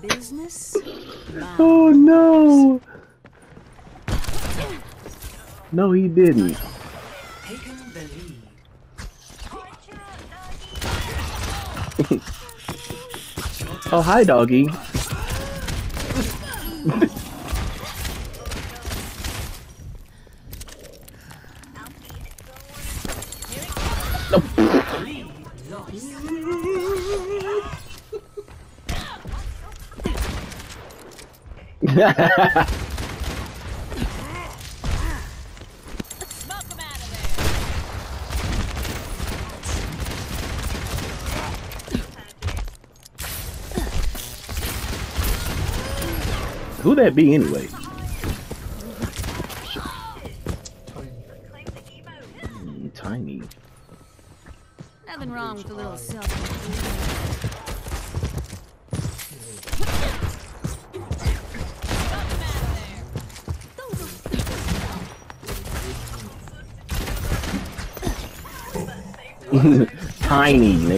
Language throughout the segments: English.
business. Oh no! No, he didn't. Oh, hi, doggy. Who that be anyway?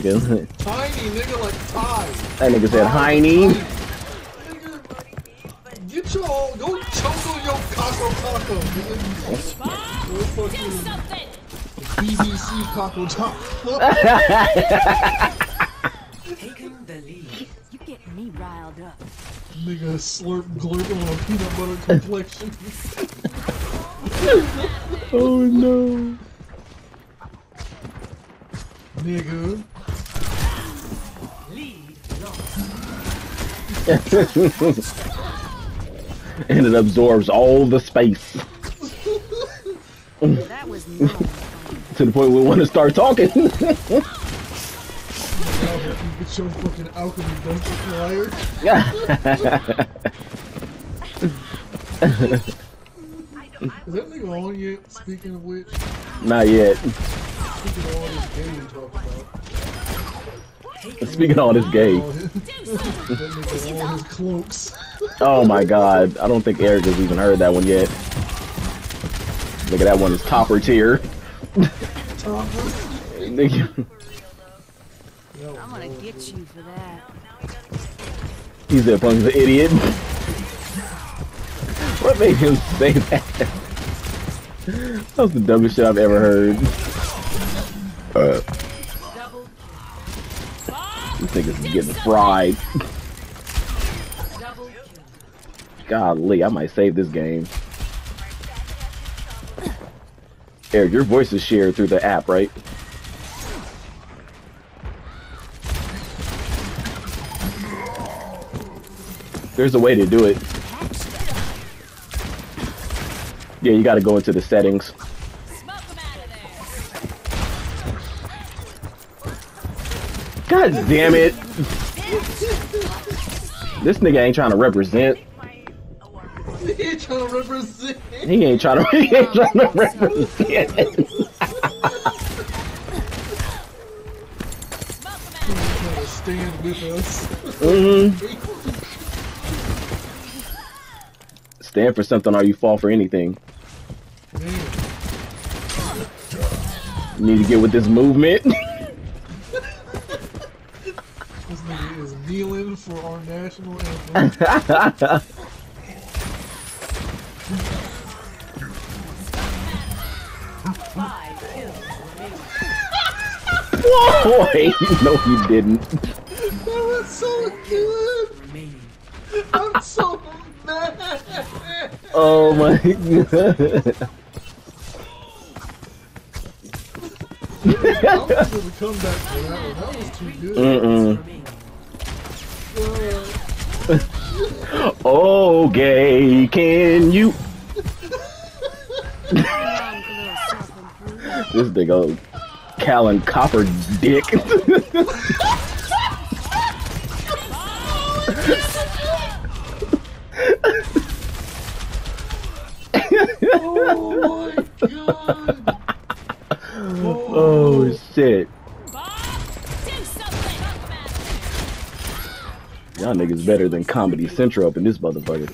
Tiny, nigga. Tiny nigga like Ty. That nigga said hiney. Nigga, get your go choke on your Kako Taco. nigga. Do something. BBC Kako Taco. Taken the lead. You get me riled up. nigga slurp glurp on a peanut butter complexion. Oh no. nigga. Lead lost. and it absorbs all the space That was not to the point we want to start talking. Now you get your fucking alchemy dungeon flyer. Is that nigga on yet? Speaking of which, Not yet. Speaking of all this game we talk about. Speaking of all this gay. All his, that nigga all his cloaks. Oh my god. I don't think Eric has even heard that one yet. Look at that one, it's topper tier. I'm gonna get you for that. He's a punk's an idiot. What made him say that? That was the dumbest shit I've ever heard. Uh, these niggas is getting fried. Golly, I might save this game. Eric, your voice is shared through the app, right? There's a way to do it. Yeah, you gotta go into the settings. God damn it! This nigga ain't trying to represent. He ain't trying to represent. He ain't trying to. He ain't trying to represent. Smoke him out of Trying to stand with us. Mhm. Stand for something or you fall for anything. You need to get with this movement. this nigga for our national anthem. Five kills remaining. Boy, no, he didn't. That was so good. I'm so mad. Oh my god. I was gonna come back for that one. That was too good. Mm-mm. Remaining. Uh, Okay, can you? this big old a little self-improvement. This nigga, Callan Copper Dick. oh my god. oh shit. Y'all niggas better than Comedy Central up in this motherfucker.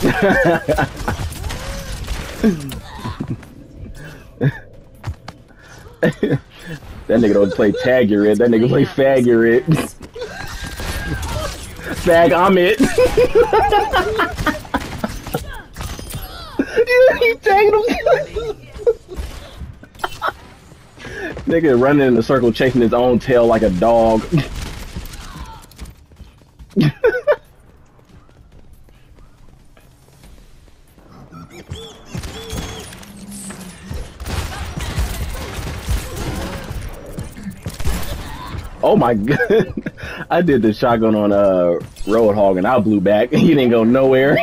that nigga don't play tag your it. That nigga play fag your it. fag, I'm it. he tagged him. Nigga running in a circle chasing his own tail like a dog. Oh my god. I did the shotgun on uh Roadhog and I blew back. He didn't go nowhere.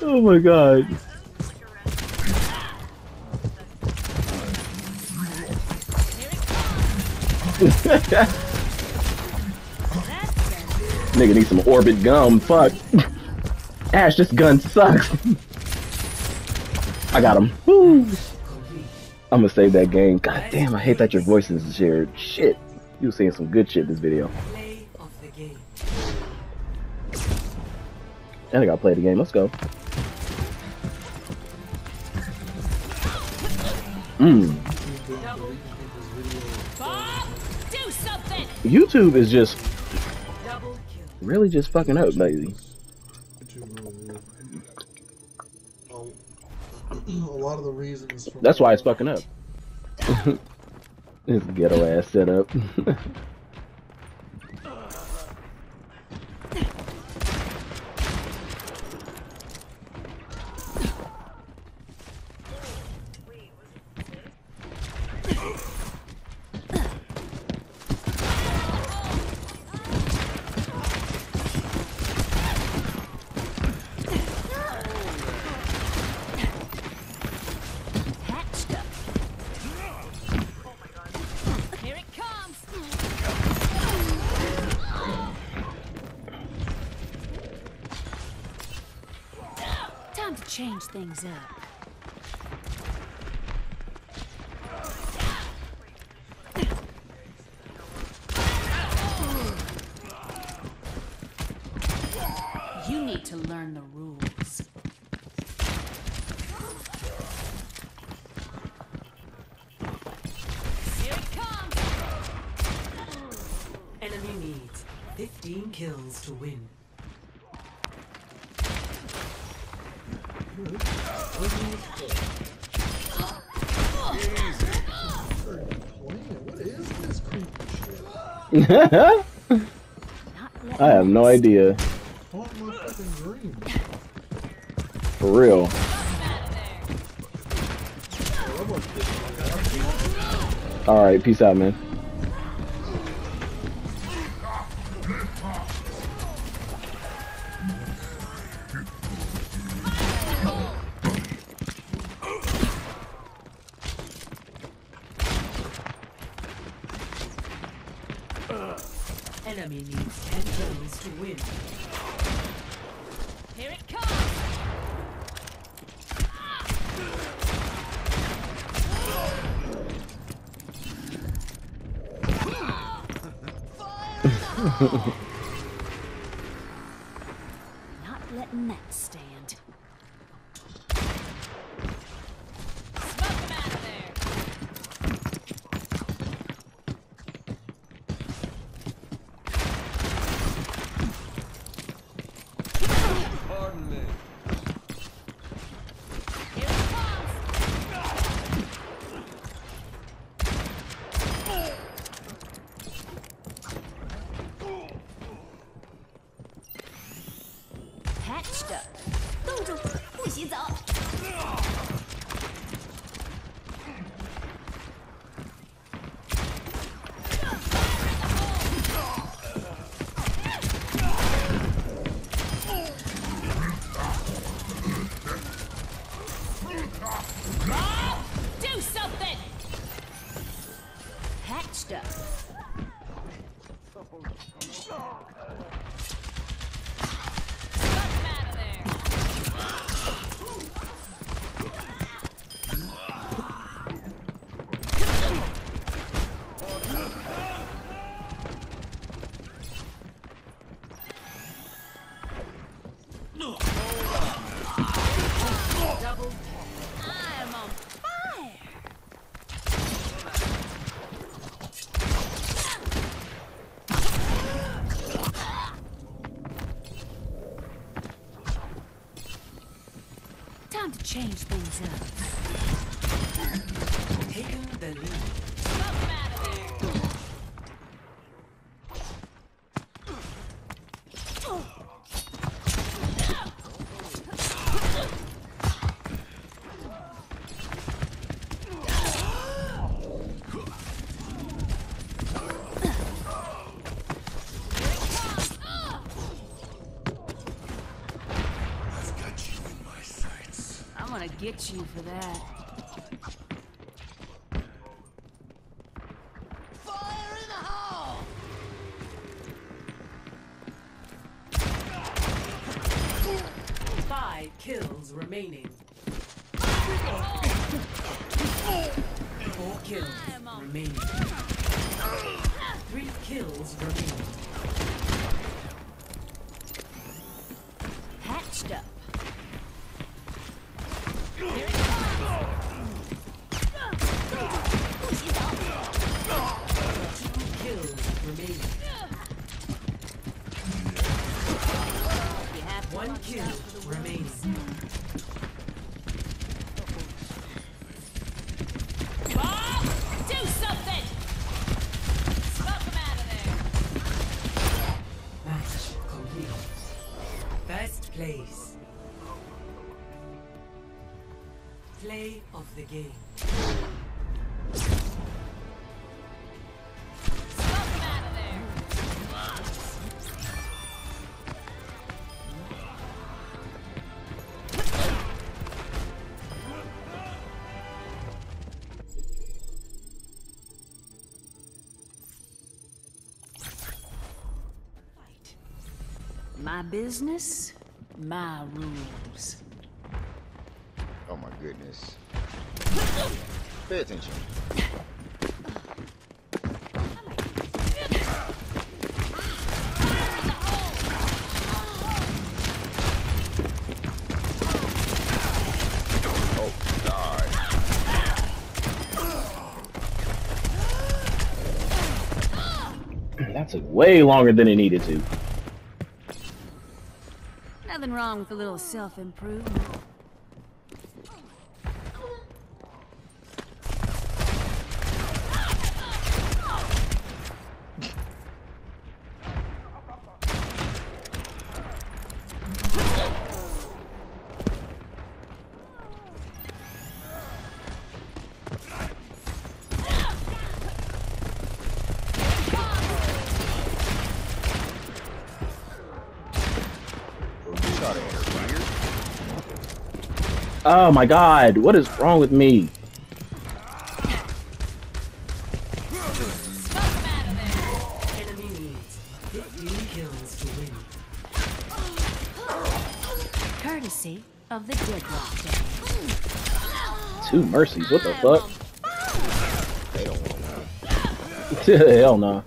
Oh my god. Nigga need some orbit gum. Fuck. Ashe, this gun sucks. I got him. Woo. I'm gonna save that game. God damn, I hate that your voice is shared. Shit. You was saying some good shit this video. And I gotta play the game. Let's go. Mmm. YouTube is just really just fucking up lately. Oh, a lot of the reasons. For That's why it's fucking up. this ghetto ass setup. Hatched up. Here it comes. Time to change things up. You need to learn the rules. Here it comes. Enemy needs 15 kills to win. playing. What is this creepy shit? I have no idea. For real. Alright, peace out, man. Get you for that. My business, my rules. Oh my goodness. Pay attention. Oh God. That took way longer than it needed to. Nothing wrong with a little self-improvement. Oh my god, what is wrong with me? Smoke 'em out of there. Enemy needs 15 kills to win. Courtesy of the Deadlock. Two mercies, what the fuck? They don't want to. Hell no.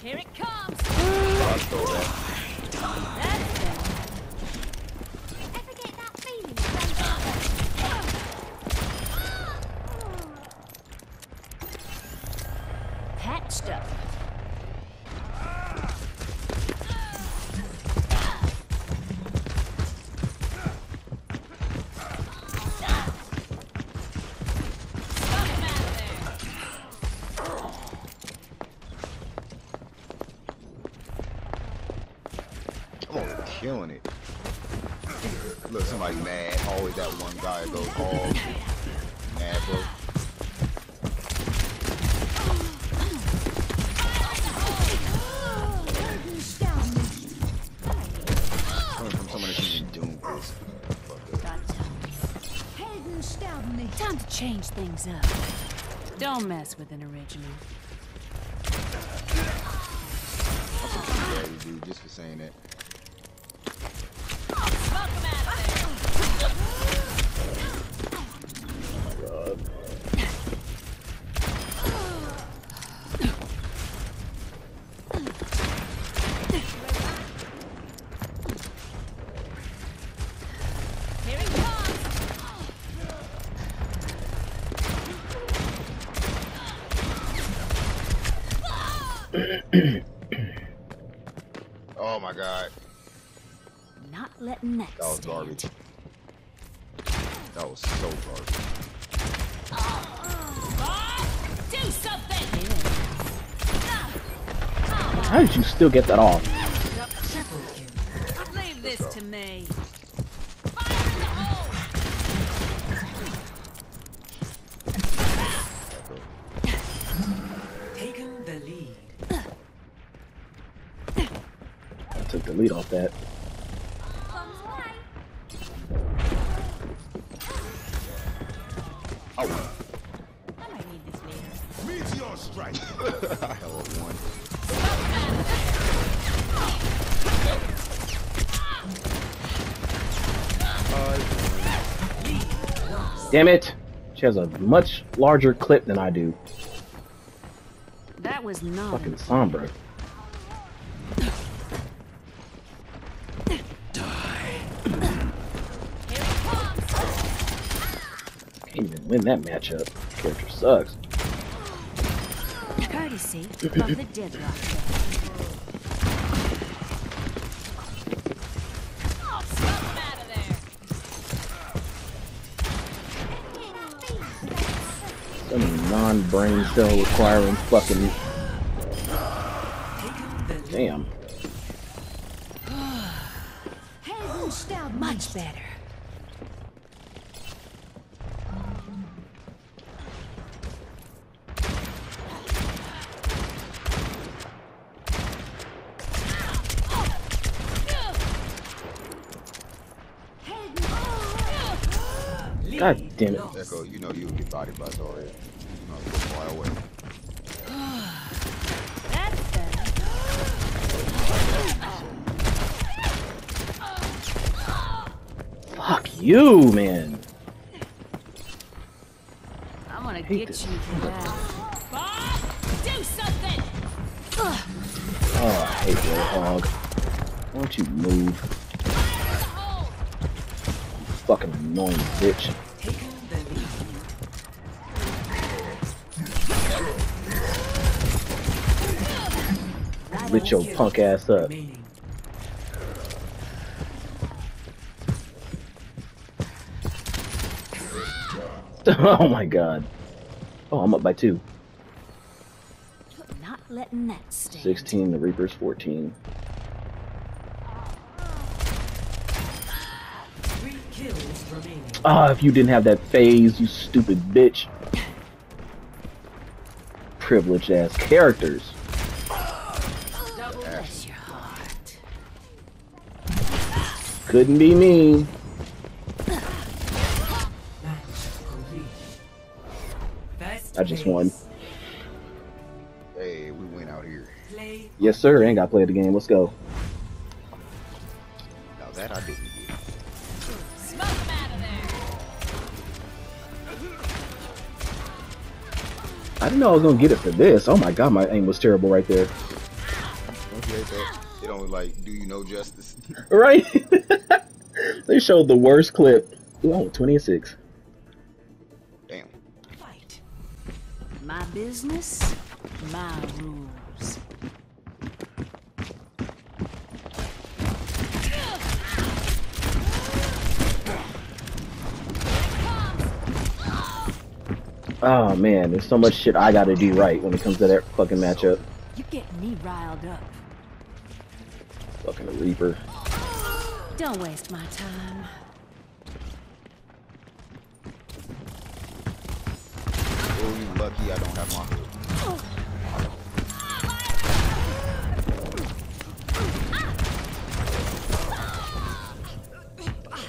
Here it comes. I'll throw that. That's it. Ever get that feeling? Patched up. Smoke 'em out of there. I'm over killing it. Look, somebody mad. Always that one guy goes all mad, bro. Coming from someone that's using Doom for this. Motherfucker. Time to change things up. Don't mess with an original. I'm so dude just for saying that. Still get that off? Triple kill. Leave this to me. Taken the lead. I took the lead off that. Oh, I might need this later. meteor strike. I held one. Damn it! She has a much larger clip than I do. That was not. Fucking Sombra. Can't even win that matchup. Character sucks. Courtesy of the deadlock. Some non-brain cell requiring fucking Taken the lead. damn. Much better. God damn it. Echo, you know you'll get bodied by Zarya. You know, go far away. That's better. Fuck you, man. I'm gonna get this. you for that. Bob, do something. Oh, I hate Roadhog. Why don't you move? You Fucking annoying bitch. Lit your punk ass up. Remaining. oh my god. Oh, I'm up by two. Not letting that stand. 16, the Reaper's 14. Three kills. Ah, if you didn't have that phase, you stupid bitch. Privileged ass characters. Double bless your heart. Couldn't be me. I just won. Hey, we went out here. Play Yes, sir. Ain't got to play the game. Let's go. Now that I didn't get. Smoke 'em out of there. I didn't know I was gonna get it for this. Oh my god, my aim was terrible right there. Don't you hate that? It don't like do you know justice? Right? they showed the worst clip. Ooh, oh, 26. Business, my rules. Oh man, there's so much shit I gotta do right when it comes to that fucking matchup. You get me riled up. Fucking Reaper. Don't waste my time. Oh, you lucky I don't have my hood.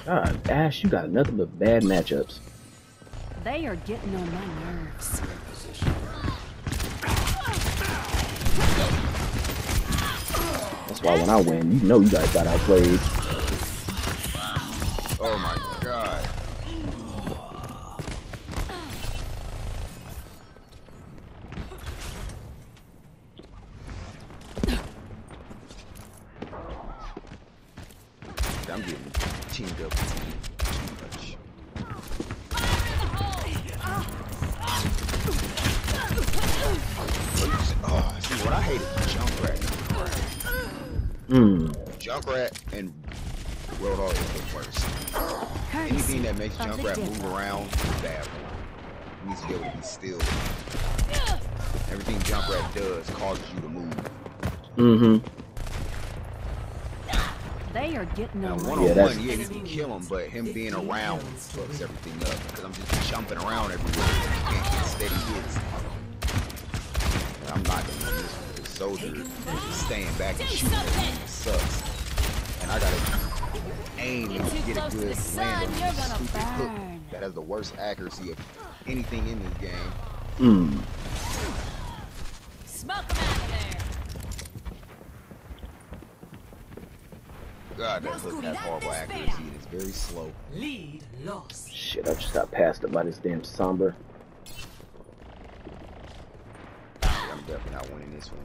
God, Ashe, you got nothing but bad matchups. They are getting on my nerves. That's why when I win, you know you guys got outplayed. Oh my Mm-hmm. They are getting Now, on one my Yeah, on that's- one, yeah, you can kill him, but him being around fucks everything up because I'm just jumping around everywhere. You can't get steady hits. I'm not gonna do this with the soldier just staying back and shooting. everything sucks. And I gotta aim and get a to good land on this gonna stupid hook that has the worst accuracy of anything in this game. Mm. Smoke 'em out of there. God, that hook has horrible accuracy and it's very slow. Lead lost. Shit, I just got passed up by this damn Sombra. I'm definitely not winning this one.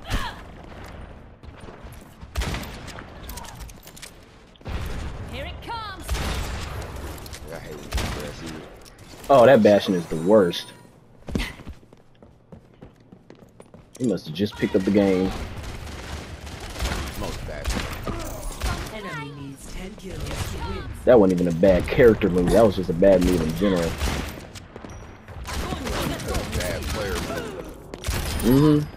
Here it comes. I hate when you press. Oh, that bashing is the worst. He must have just picked up the game. Most bad. Enemy needs 10 kills to win. That wasn't even a bad character move. That was just a bad move in general. Move. Mm-hmm.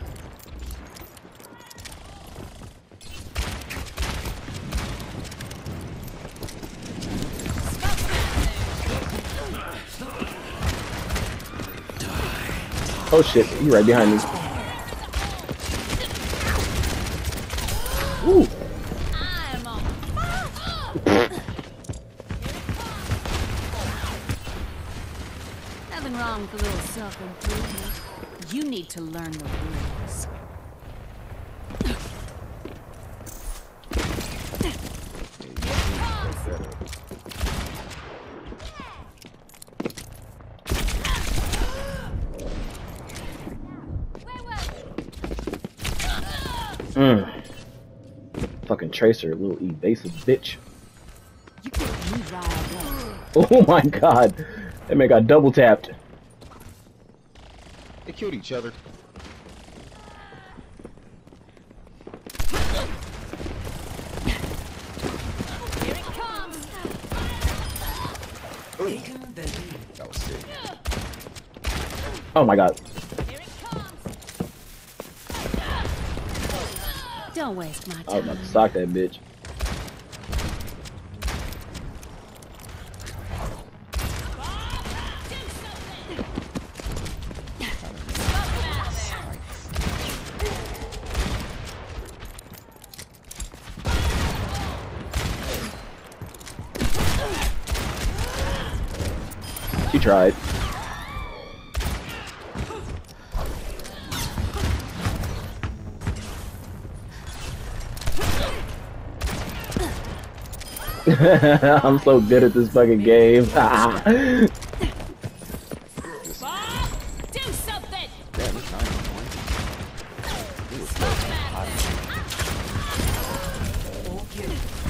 Oh shit, he right behind me. To learn the rules. Mm. Fucking Tracer, little evasive bitch. You get me riled up. Oh my god. That man got double tapped. They killed each other. Here it comes. Taken. That was sick. Oh my god. Here it comes. Don't waste my time. I was about to sock that bitch. Tried. I'm so good at this fucking game.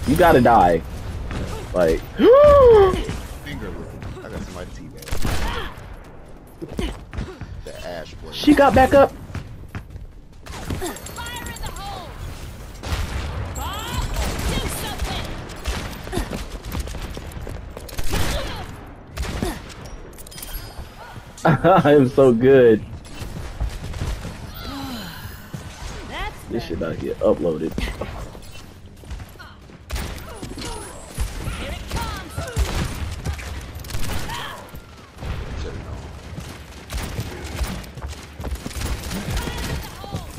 You gotta die. Like, Finger licking. I got somebody teabag. The ash boy. she got back up. Fire in the hole. Bob, do something. I am so good. That's This shit out here uploaded. Here it comes. Should've known.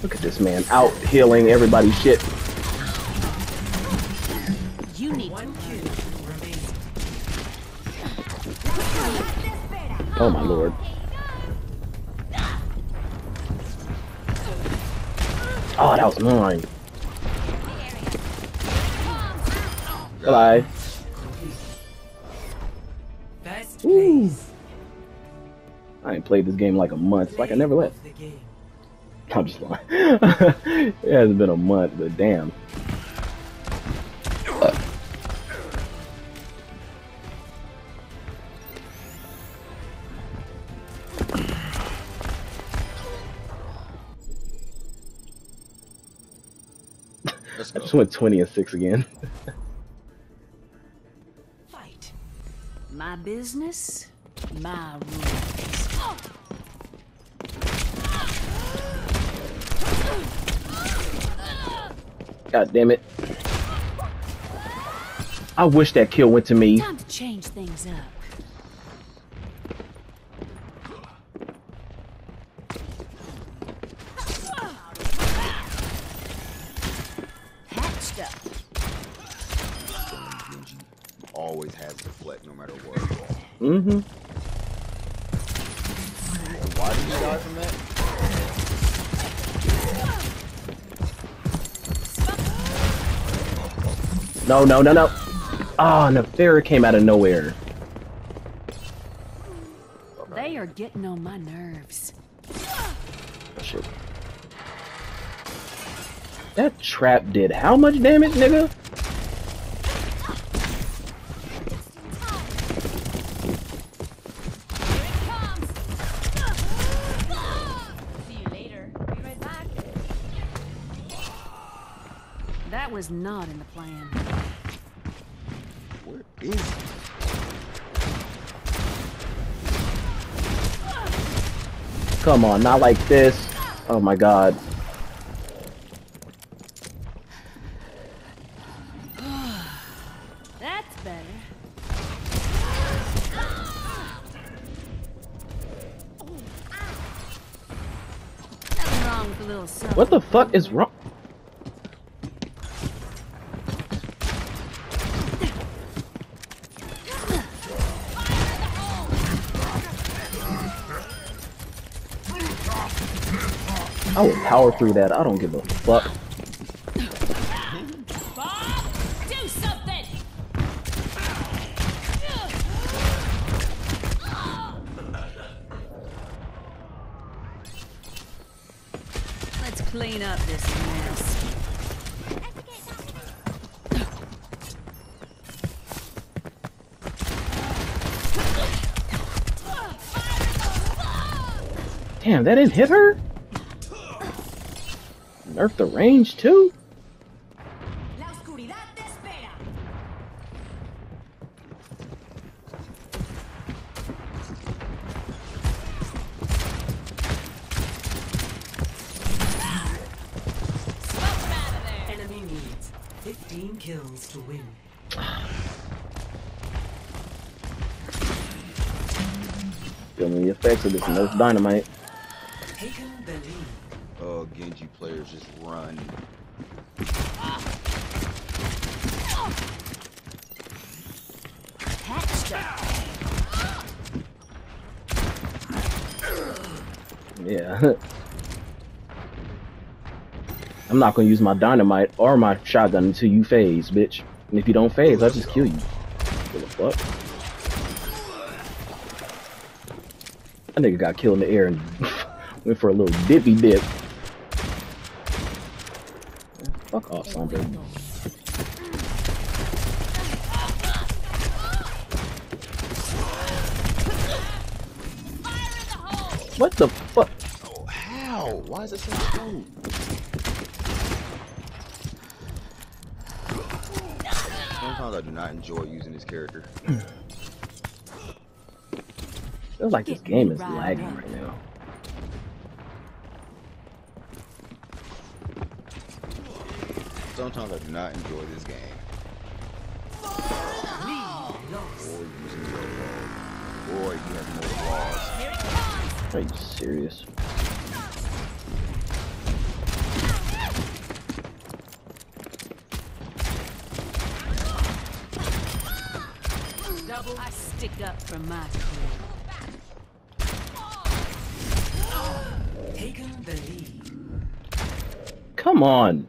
Look at this man out healing everybody's shit. You need to One kill remains. Oh my lord. Oh, that was mine. Goodbye. Fast Ooh. I ain't played this game like a month. It's like I never Play left. Of The game. I'm just lying. it hasn't been a month, but damn. Let's I just went 20 and 6 again. Fight. My business, my rules. God damn it. I wish that kill went to me. Time to change things up. Hatched up. Genji always has deflect no matter what. Mm-hmm. Why did you die from that? No, no, no, no. Ah, Nefera came out of nowhere. They are getting on my nerves. Shit. That trap did how much damage, nigga? See you later. Be right back. That was not in the plan. Where is he? Come on, not like this. Oh my god. That's better. Nothing wrong with a little something. What the fuck is wrong? Through that. I don't give a fuck. Do something! Let's clean up this mess. Damn, that didn't hit her? Nerf the range too? La oscuridad te espera. Enemy needs 15 kills to win. Feeling the effects of this Nerf dynamite. The. Uh, Genji players just run. Yeah. I'm not gonna use my dynamite or my shotgun until you phase, bitch. And if you don't phase, I'll just kill you. Give a fuck. That nigga got killed in the air and went for a little dippy dip. Fuck off, Sombra. What the fuck? Oh, how? Why is it so slow? Sometimes I do not enjoy using this character. Feels like this game is lagging right now. Sometimes I do not enjoy this game. Lost. Or using the overall. Or you have more laws. Are you serious? I stick up for my crew. Taken the lead. Come on.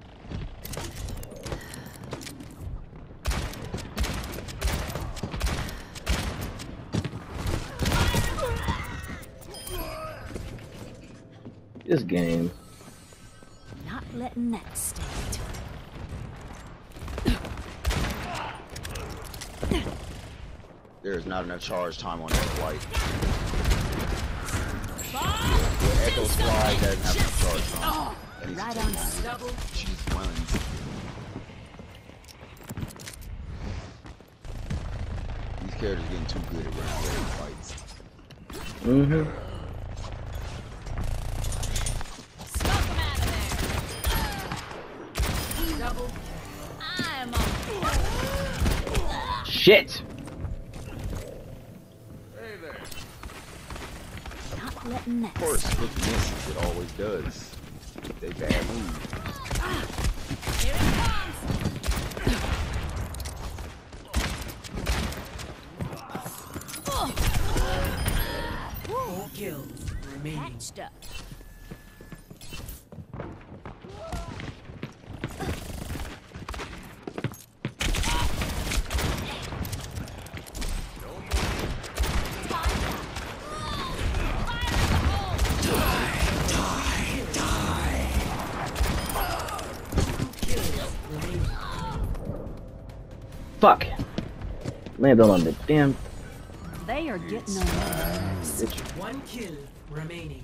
This game. Not letting that stand. There is not enough charge time on that flight. The Echo Squad doesn't have enough charge time. And he's Right on it. double. She's running. These character's getting too good at round one fights. Mm-hmm. Shit! Hey Not letting that. Of course, with misses, it always does. They bad move. Landed on the damn They are getting on my nerves. bitch. One kill remaining.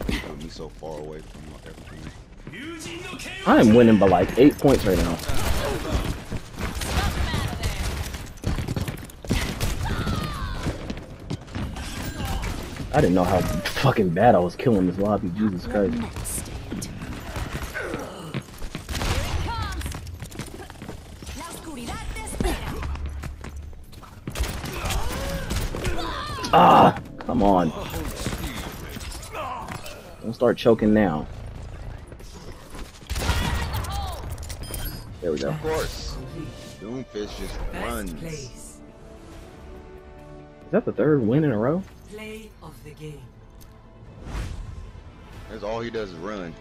Put me so far away from everything. I am winning by like eight points right now. I didn't know how fucking bad I was killing this lobby. Jesus Christ. Ah! Come on. Don't start choking now. There we go. Of course. Doomfist just runs. Is that the third win in a row? Play of the game. That's all he does is run.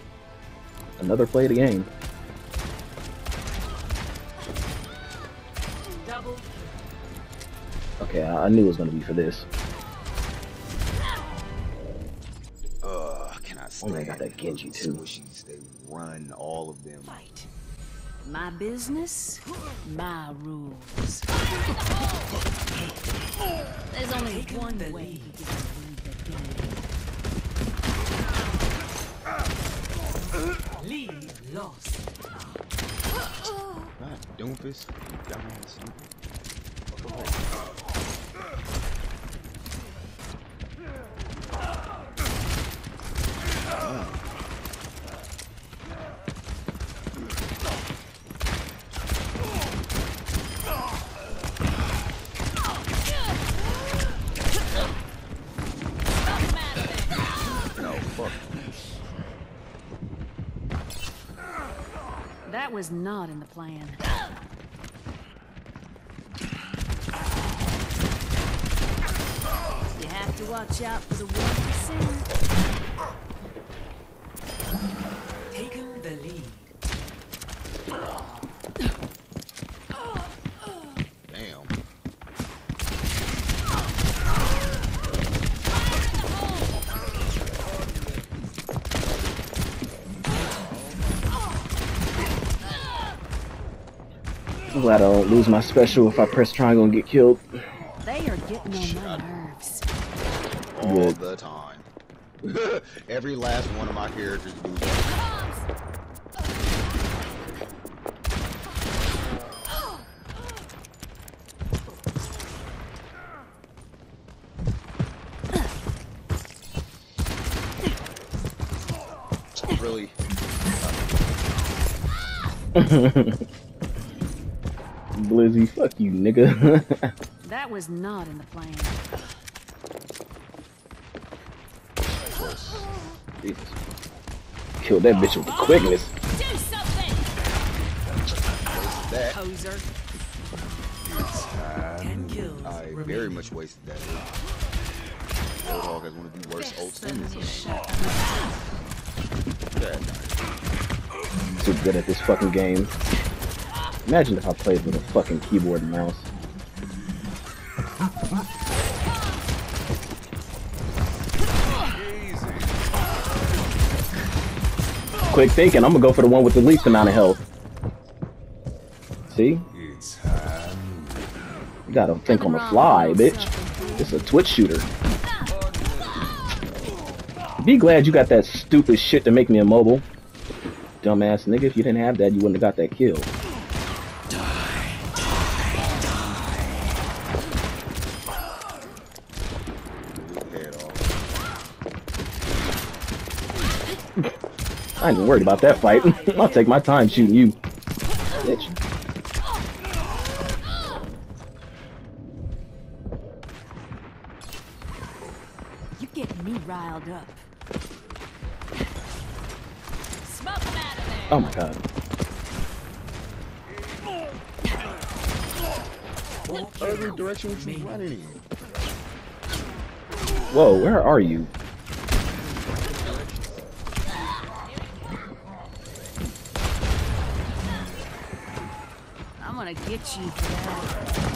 Another play of the game. Double Okay, I, I knew it was gonna be for this. Ugh, can I Oh, they got that Genji, these too. Squishies, they run all of them. fight. My business, my rules. There's only one the way lead. to get the game. Lead lost. God, Doomfist, you dumbass. No, fuck. That was not in the plan. You have to watch out for the one percent. Taking the lead. Damn. I'm glad I don't lose my special if I press triangle and get killed. They are getting on my nerves. All Good. the time. Every last one of my characters do that. Really? Blizzy, fuck you, nigga. That was not in the plan. Of. Jesus. Killed that bitch with the quickness. Do something, That poser. Ten kills I remaining. very much wasted that. Roadhog has one of the worst ults in this Too good at this fucking game. Imagine if I played with a fucking keyboard and mouse. Quick thinking, I'm gonna go for the one with the least amount of health. See? You gotta think on the fly, bitch. It's a Twitch shooter. Be glad you got that stupid shit to make me immobile. Dumbass nigga, if you didn't have that, you wouldn't have got that kill. I ain't even worried about that fight. I'll take my time shooting you. Bitch. You getting me riled up. Smoke 'em out of there. Oh my god. What other direction was you running in? Whoa, where are you? Get you for that.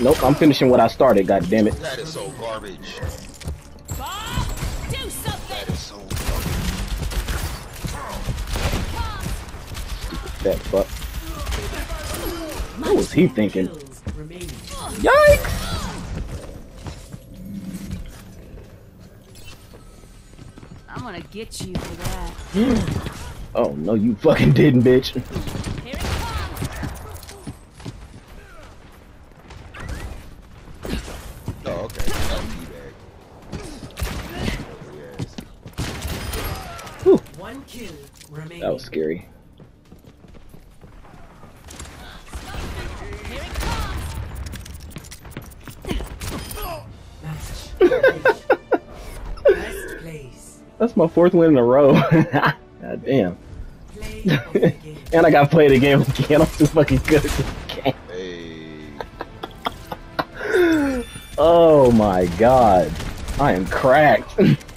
Nope, I'm finishing what I started, god damn it. That is so garbage. Bob, do something. That is so garbage. That fuck. What was he thinking? Yikes! I'm gonna get you for that. Oh no, you fucking didn't, bitch. Here it comes. Oh, okay. That teabag. Yes. One kill remaining. That was scary. That's my fourth win in a row. god damn. Play of the game. and I got played the game again. I'm too fucking good at this game. Hey. Oh my god. I am cracked.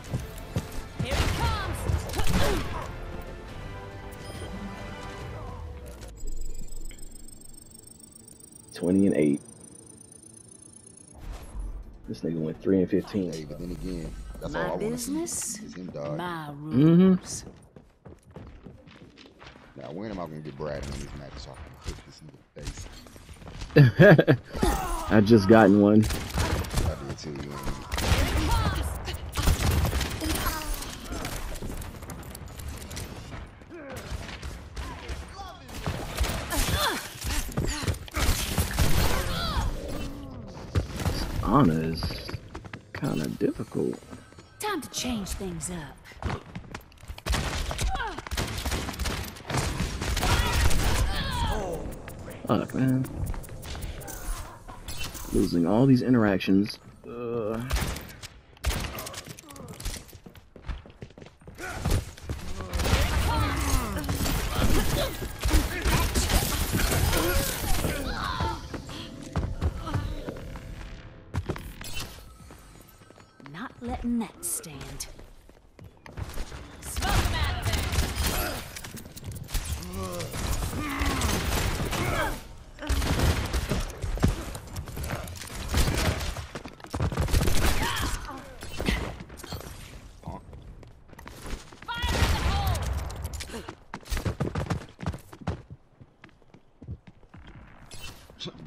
15 Hey, but then again, that's my all I business, see, my mm-hmm. rules. Mm-hmm. Now, when am I gonna get Brad on this so I can put this in the face? I just gotten one. Difficult. Time to change things up. Fuck, man. Losing all these interactions. Uh, Not letting that stand. Smoke 'em out of there.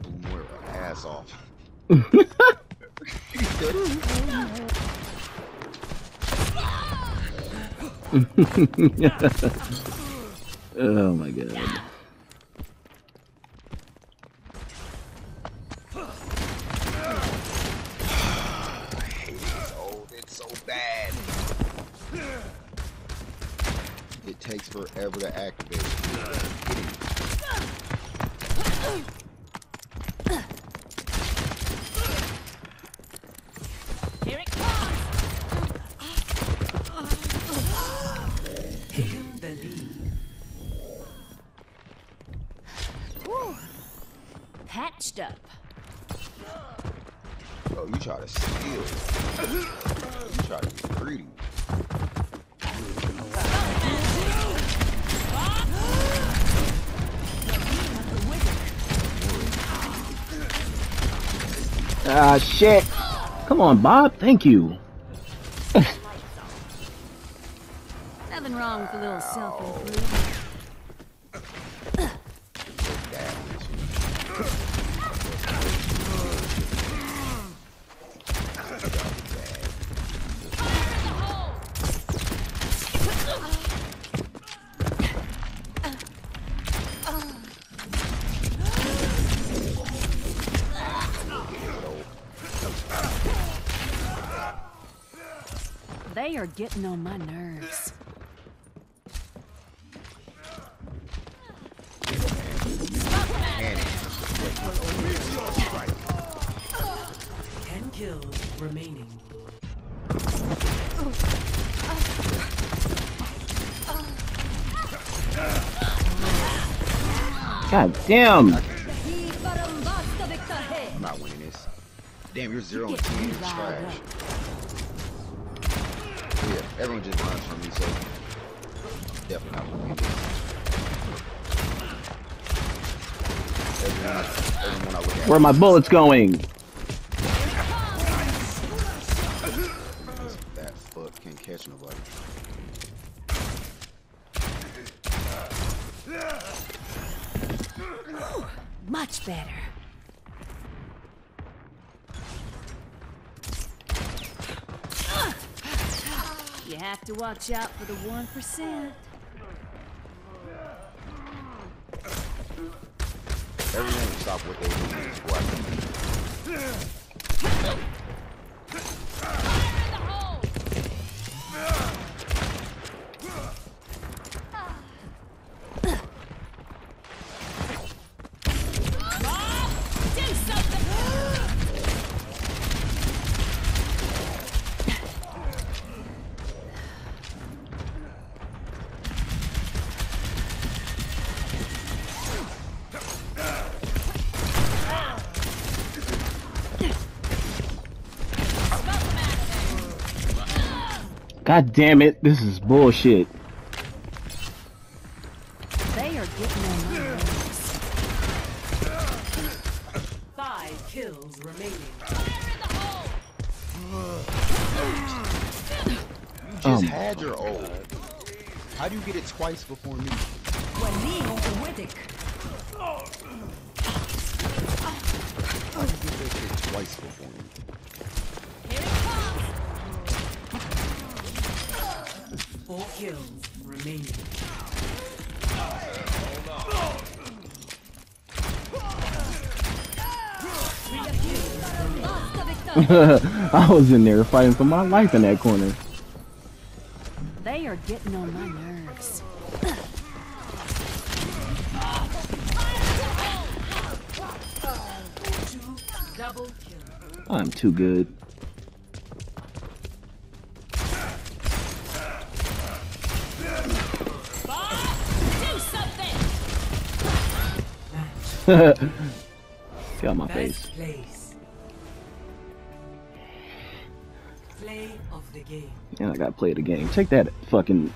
Blew more ass off. oh my god. On, Bob. Thank you. They are getting on my nerves. Ten kills remaining. God damn. Are my bullets going? That fuck can't catch nobody. Much better. You have to watch out for the 1%. Everyone stop what they're doing before I come in. Do something! God damn it. This is bullshit. They are getting on my nerves. Five kills remaining. You just Um. had your old. How do you get it twice before me? I was in there fighting for my life in that corner. They are getting on my nerves. Two double kills. I'm too good. Do something! Get out my face. Place. The game. And I gotta play the game. Take that fucking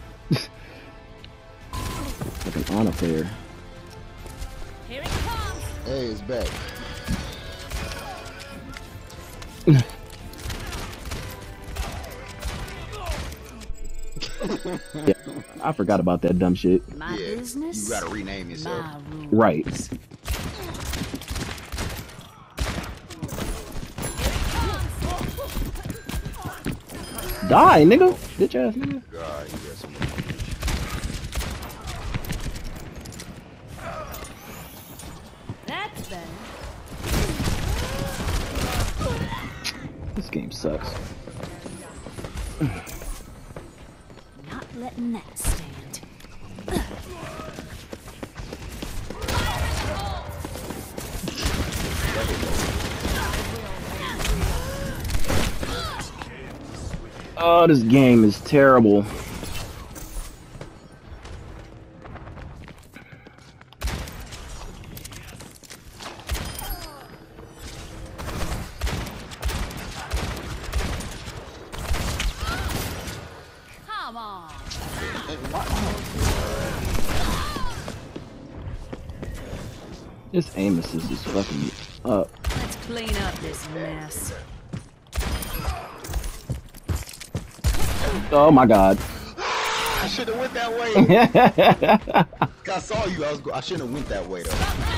fucking honor player. Here it comes! Hey, it's back. Yeah, I forgot about that dumb shit. My yeah, business, you gotta rename yourself. Right. Die, nigga. Bitch ass nigga. Oh, this game is terrible. This Amos is just fucking Oh my god. I should have went that way. I saw you. I was. Go- I shouldn't have went that way though.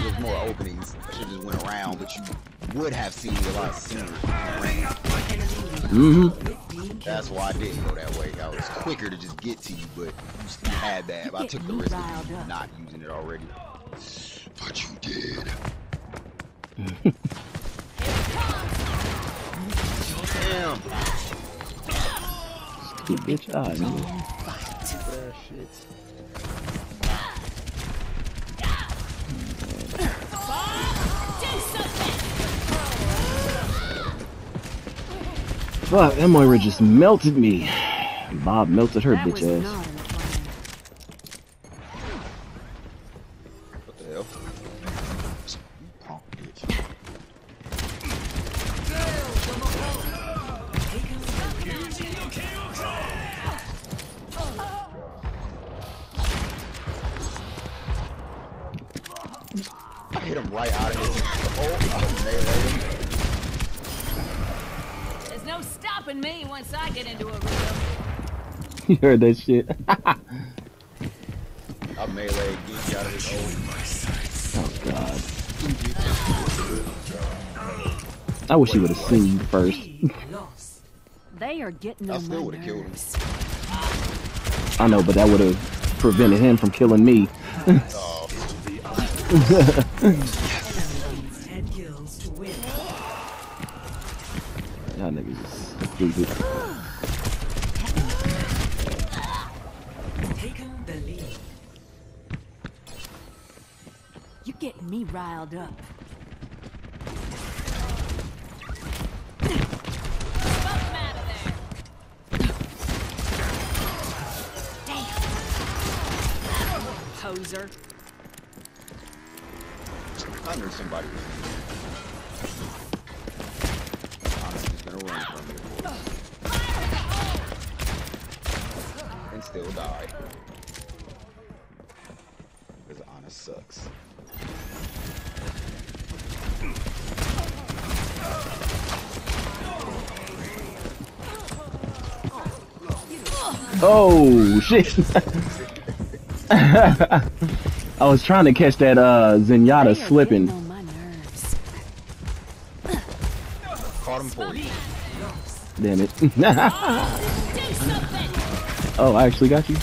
There's more openings. I should have just went around, but you would have seen me a lot sooner. if you ran. hmm That's why I didn't go that way. I was quicker to just get to you, but you still had that. But I took the risk of you not using it already. But you did. Damn. Stupid bitch. Nigga. Shit. Fuck, that Moira just melted me. Bob melted her That bitch ass. Heard that shit? I melee Genji out of his old. Oh god. I wish he would have seen you first. They are getting I still would've killed him. I know, but that would have prevented him from killing me. Oh, Ten kills to win. Y'all niggas is stupid. Taken the lead. You getting me riled up. Poser. I knew somebody was. Honestly, just gonna run from you. And still die. Because honest sucks. Oh shit! I was trying to catch that uh Zenyatta slipping. getting on my nerves. Caught him for you. Damn it. oh, I actually got you.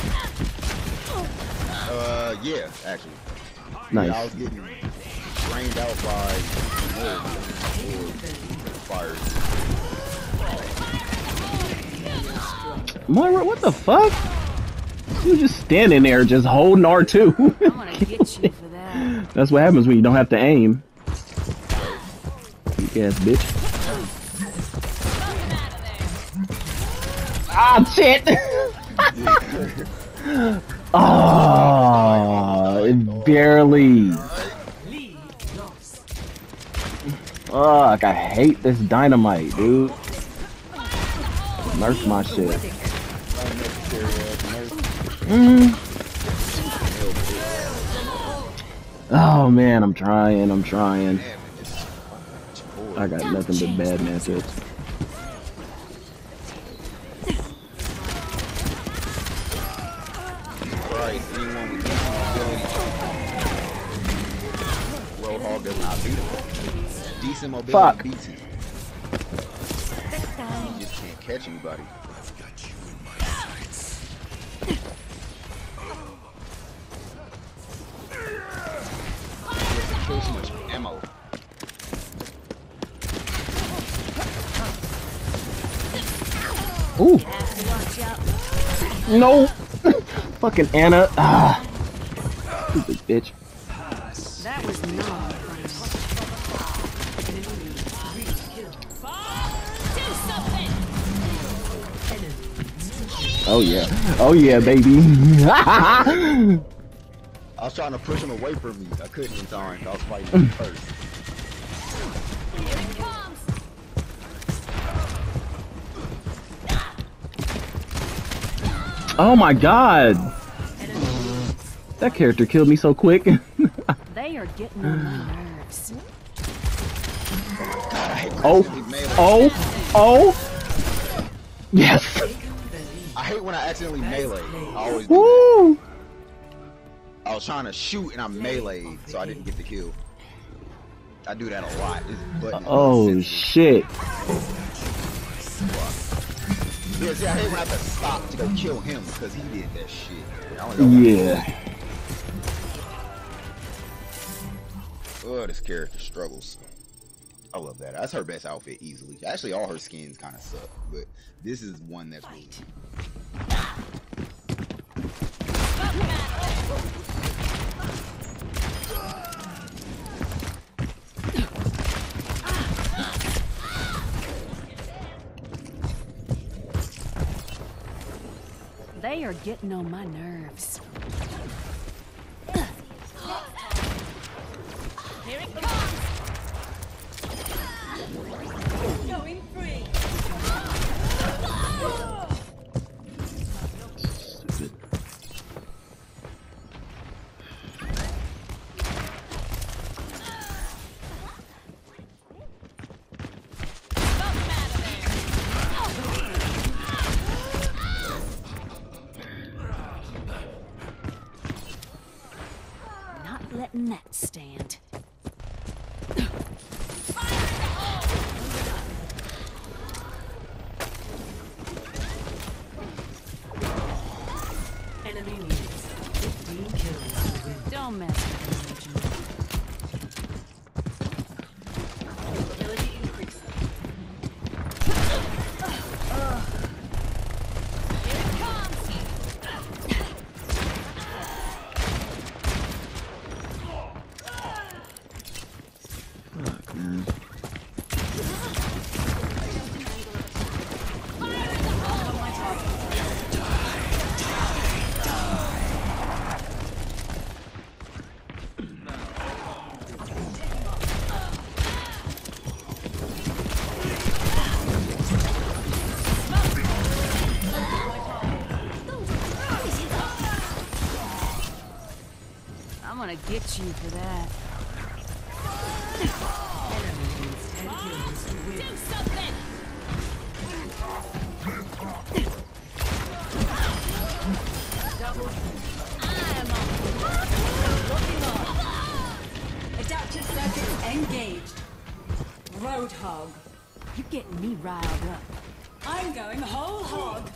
Uh, yeah, actually. Yeah, I Nice. was getting rained out by wolves or fires. Moira, what the fuck? You just standing there, just holding R2. I'm get you for that. That's what happens when you don't have to aim. Weak ass bitch. Ah, shit! oh, it barely. Fuck, I hate this dynamite, dude. Nerf my shit. Mm. Oh man, I'm trying, I'm trying. I got nothing but bad matchups. Fuck. You just can't catch anybody. Just kill so much ammo. Ooh, Have to watch out. no! Fucking Ana. Ah. Stupid bitch. That was not Oh yeah. Oh yeah, baby. I was trying to push him away from me. I couldn't in time. I was fighting him first. Oh my god. That character killed me so quick. They are getting on my nerves. oh, oh, oh. Yes. I hate when I accidentally melee. I always do. Woo. I was trying to shoot and I melee, so I didn't get the kill. I do that a lot. This Oh insensitive. shit. Yeah, see, I have to stop to go kill him because he did that shit. Yeah. Oh, this character struggles. I love that. That's her best outfit easily. Actually, all her skins kind of suck, but this is one that's really. They are getting on my nerves. I'll mess. get you for that. Do something! Double. I'm on. Adaptive circuits engaged. Roadhog. You get me riled up. I'm going whole hog.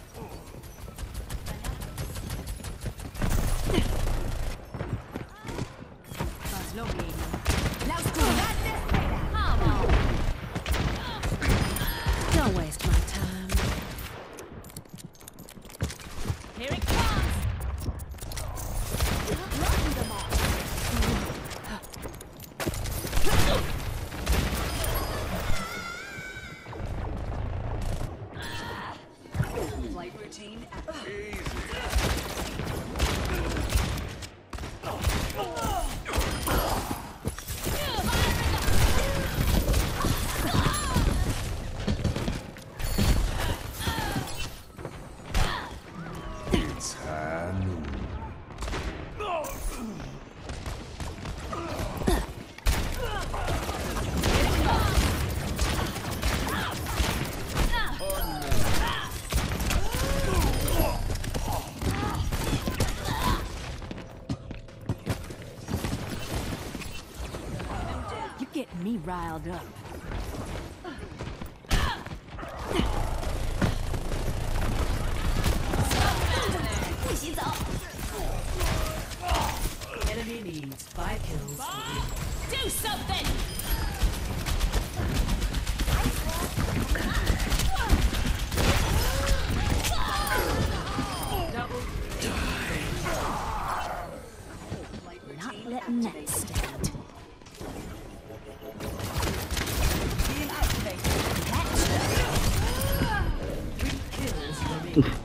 Oof.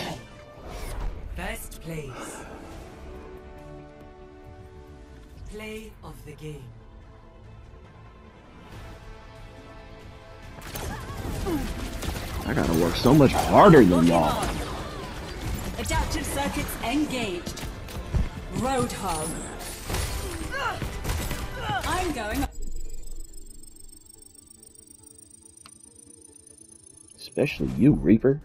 much harder than y'all. Adaptive circuits engaged. Roadhog. I'm going. Especially you, Reaper.